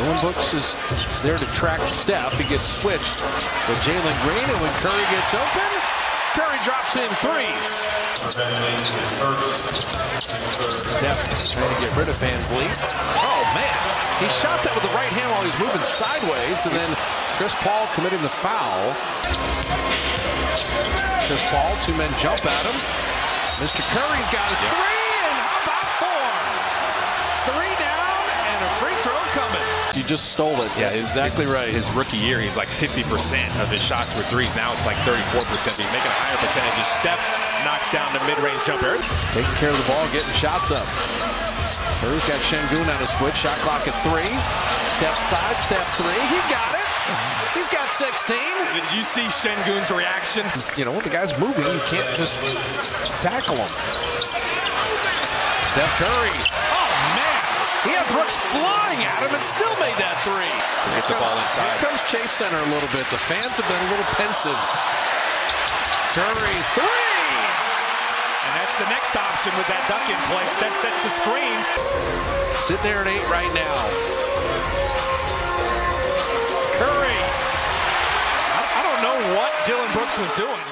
Dillon Brooks is there to track Steph. He gets switched with Jalen Green, and when Curry gets open, Curry drops in threes. Steph trying to get rid of VanVleet. Oh, man. He shot that with the right hand while he's moving sideways, and then Chris Paul committing the foul. Chris Paul, two men jump at him. Mr. Curry's got a three, and how about four? Three down, and a free throw coming. You just stole it. Yeah, That's his- exactly right. His rookie year, he's like 50% of his shots were threes. Now it's like 34%. He's making a higher percentage. As Steph knocks down the mid-range jumper. Taking care of the ball, getting shots up. Curry's got Sengun on a switch. Shot clock at three. Step side, step three. He got it. He's got 16. Did you see Sengun's reaction? You know, when the guy's moving, you can't just tackle him. Steph Curry. He had Brooks flying at him and still made that three. Get the ball inside. Here comes Chase Center a little bit. The fans have been a little pensive. Curry, three. And that's the next option with that duck in place. That sets the screen. Sitting there at eight right now. Curry. I, I don't know what Dillon Brooks was doing.